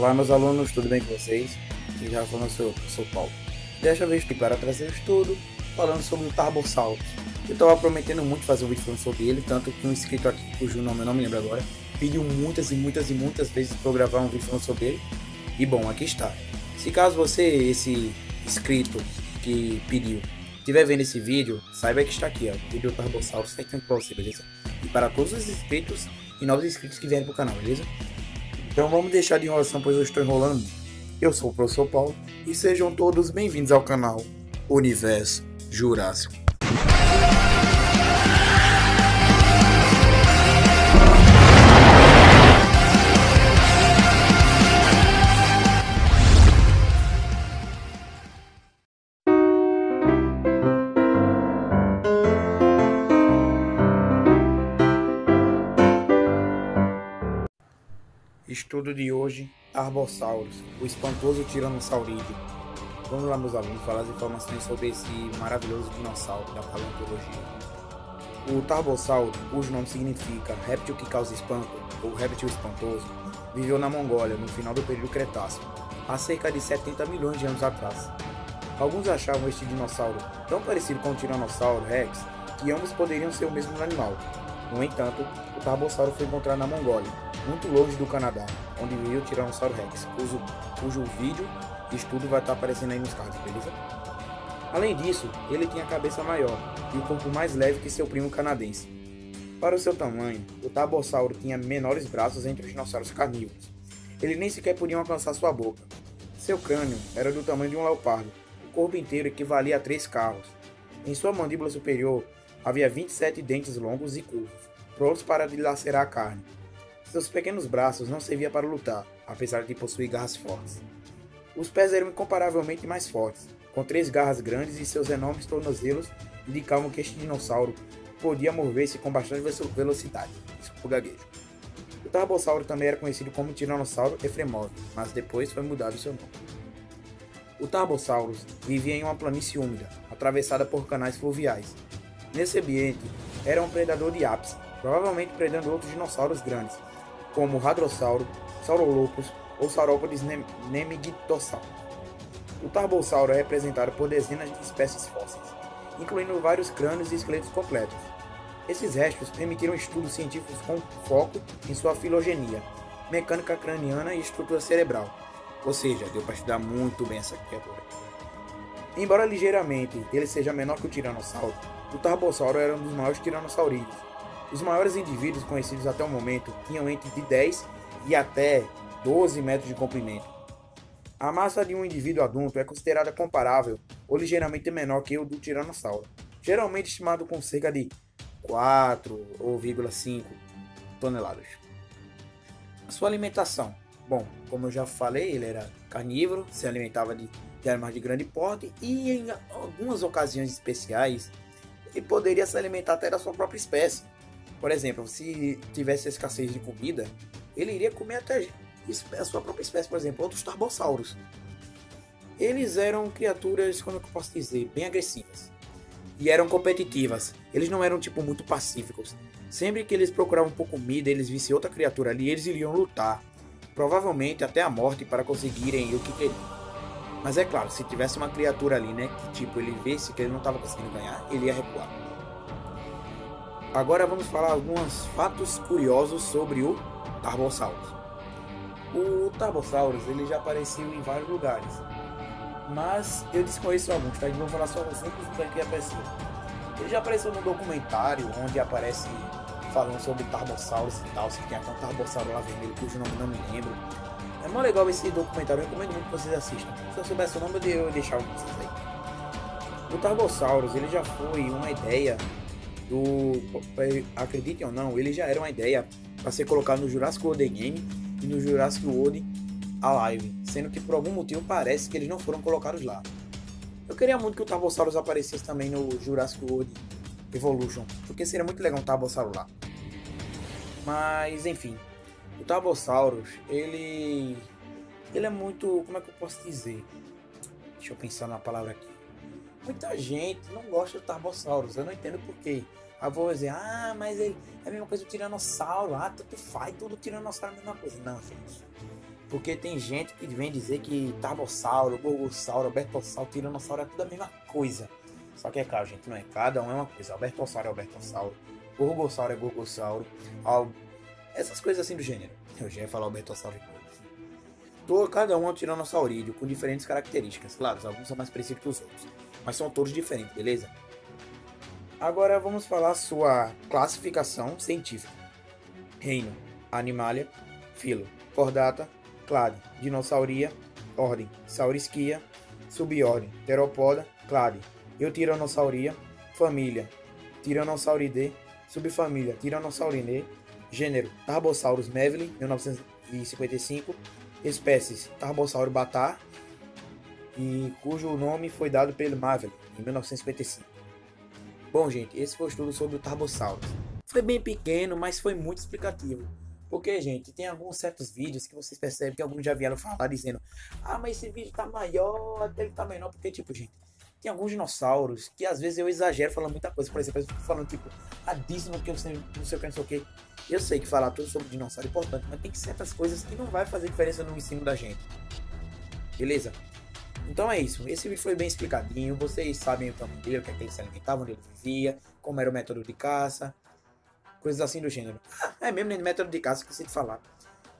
Olá meus alunos, tudo bem com vocês? Aqui já falando eu sou Paulo. Desta vez estou para trazer o estudo falando sobre o Tarbosaurus. Eu estava prometendo muito fazer um vídeo falando sobre ele, tanto que um inscrito aqui, cujo nome eu não me lembro agora, pediu muitas e muitas e muitas vezes para eu gravar um vídeo falando sobre ele. E bom, aqui está. Se caso você, esse inscrito que pediu, estiver vendo esse vídeo, saiba que está aqui, ó, o vídeo do Tarbosaurus para você, beleza? E para todos os inscritos e novos inscritos que vierem para o canal, beleza? Então vamos deixar de enrolação, pois eu estou enrolando. Eu sou o professor Paulo e sejam todos bem-vindos ao canal Universo Jurássico. Estudo de hoje, Arbosaurus, o espantoso tiranossaurido. Vamos lá, meus alunos, falar as informações sobre esse maravilhoso dinossauro da paleontologia. O Tarbossauro, cujo nome significa réptil que causa espanto, ou réptil espantoso, viveu na Mongólia no final do período Cretáceo, há cerca de 70 milhões de anos atrás. Alguns achavam este dinossauro tão parecido com o Tiranossauro Rex que ambos poderiam ser o mesmo animal. No entanto, o Tarbossauro foi encontrado na Mongólia, muito longe do Canadá, onde vive o Tiranossauro Rex, cujo, cujo vídeo e estudo vai estar aparecendo aí nos cards, beleza? Além disso, ele tinha a cabeça maior e o corpo mais leve que seu primo canadense. Para o seu tamanho, o Tarbossauro tinha menores braços entre os dinossauros carnívoros. Ele nem sequer podia alcançar sua boca. Seu crânio era do tamanho de um leopardo, o corpo inteiro equivalia a três carros. Em sua mandíbula superior havia 27 dentes longos e curvos, prontos para dilacerar a carne. Seus pequenos braços não serviam para lutar, apesar de possuir garras fortes. Os pés eram incomparavelmente mais fortes, com três garras grandes e seus enormes tornozelos indicavam que este dinossauro podia mover-se com bastante velocidade. Desculpa o gaguejo. O Tarbossauro também era conhecido como Tiranossauro Efremov, mas depois foi mudado seu nome. O Tarbosaurus vivia em uma planície úmida, atravessada por canais fluviais. Nesse ambiente, era um predador de ápice, provavelmente predando outros dinossauros grandes, como o Hadrossauro, Saurolophus ou Saurópodes nemigtossauro. O Tarbossauro é representado por dezenas de espécies fósseis, incluindo vários crânios e esqueletos completos. Esses restos permitiram estudos científicos com foco em sua filogenia, mecânica craniana e estrutura cerebral, ou seja, deu para estudar muito bem essa criatura. Embora ligeiramente ele seja menor que o Tiranossauro, o Tarbossauro era um dos maiores tiranossaurídeos, os maiores indivíduos conhecidos até o momento tinham entre de 10 e até 12 metros de comprimento. A massa de um indivíduo adulto é considerada comparável ou ligeiramente menor que o do tiranossauro, geralmente estimado com cerca de 4 ou 5 toneladas. Sua alimentação. Bom, como eu já falei, ele era carnívoro, se alimentava de, de animais de grande porte e em algumas ocasiões especiais ele poderia se alimentar até da sua própria espécie, por exemplo, se tivesse escassez de comida, ele iria comer até a sua própria espécie, por exemplo, outros tarbossauros. Eles eram criaturas, como é eu posso dizer, bem agressivas. E eram competitivas. Eles não eram, tipo, muito pacíficos. Sempre que eles procuravam por comida, eles vissem outra criatura ali, eles iriam lutar. Provavelmente até a morte para conseguirem o que queriam. Mas é claro, se tivesse uma criatura ali, né, que tipo, ele visse que ele não estava conseguindo ganhar, ele ia recuar. Agora vamos falar alguns fatos curiosos sobre o Tarbosaurus. O Tarbosaurus ele já apareceu em vários lugares, mas eu desconheço alguns, tá? Então vamos falar só simples do que apareceu. Ele já apareceu no documentário onde aparece falando sobre Tarbosaurus e tal, se tem até um Tarbossauro lá vermelho, cujo nome não me lembro. É muito legal esse documentário, eu recomendo muito que vocês assistam. Se eu soubesse o nome, eu ia deixar vocês aí. O Tarbosaurus ele já foi uma ideia do. Acreditem ou não, ele já era uma ideia para ser colocado no Jurassic World Game e no Jurassic World Alive, sendo que por algum motivo parece que eles não foram colocados lá. Eu queria muito que o Tarbosaurus aparecesse também no Jurassic World Evolution, porque seria muito legal um Tarbosaurus lá. Mas enfim, o Tarbosaurus, ele ele é muito, como é que eu posso dizer? Deixa eu pensar na palavra aqui. Muita gente não gosta do Tarbosaurus, eu não entendo porquê. Aí vou dizer, ah, mas ele é a mesma coisa do Tiranossauro, ah, tanto faz, tudo Tiranossauro é a mesma coisa. Não, gente. Porque tem gente que vem dizer que Tarbossauro, Gogossauro, Albertossauro, Tiranossauro é tudo a mesma coisa. Só que é claro, gente, não é. Cada um é uma coisa. Albertossauro é Albertossauro, Gorgossauro é Gorgossauro. Essas coisas assim do gênero. Eu já ia falar Albertossauro Todo, cada um é um tiranossaurídeo com diferentes características. Claro, alguns são mais parecidos que os outros. Mas são todos diferentes, beleza? Agora vamos falar sua classificação científica. Reino, Animalia, Filo, Cordata, Clade, Dinossauria, Ordem, Saurisquia, Subordem, Teropoda, Clade, Eutiranossauria, Família, Tyrannosauridae, Subfamília, Tyrannosauridae, Gênero, Tarbosaurus meveli, 1955, Espécies, Tarbossauro batar, e cujo nome foi dado pelo Mavel, em 1955. Bom, gente, esse foi o estudo sobre o Tarbosaurus. Foi bem pequeno, mas foi muito explicativo. Porque, gente, tem alguns certos vídeos que vocês percebem que alguns já vieram falar dizendo Ah, mas esse vídeo tá maior, ele tá menor. Porque, tipo, gente, tem alguns dinossauros que às vezes eu exagero falando muita coisa. Por exemplo, eu fico falando, tipo, a Disney, que você não sei o que, não sei o que. Eu sei que falar tudo sobre dinossauro é importante, mas tem certas coisas que não vai fazer diferença no ensino da gente. Beleza? Então é isso. Esse foi bem explicadinho. Vocês sabem o tamanho dele, o que, é que ele se alimentava, onde ele vivia, como era o método de caça coisas assim do gênero. É mesmo, no método de caça que eu de falar.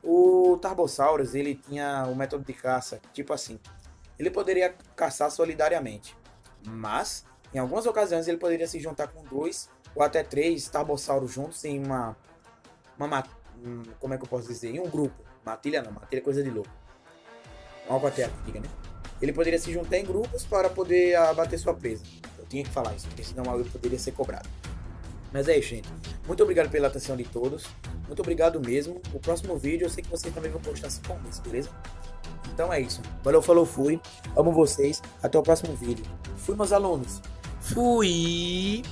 O Tarbosaurus, ele tinha o método de caça, tipo assim, ele poderia caçar solidariamente, mas em algumas ocasiões ele poderia se juntar com dois ou até três Tarbossauros juntos em uma, uma como é que eu posso dizer, em um grupo. Matilha não, matilha é coisa de louco. Algo até diga, né? Ele poderia se juntar em grupos para poder abater sua presa. Eu tinha que falar isso, porque senão algo poderia ser cobrado. Mas é isso, gente. Muito obrigado pela atenção de todos. Muito obrigado mesmo. O próximo vídeo eu sei que vocês também vão postar assim como esse, beleza? Então é isso. Valeu, falou, fui. Amo vocês. Até o próximo vídeo. Fui, meus alunos. Fui.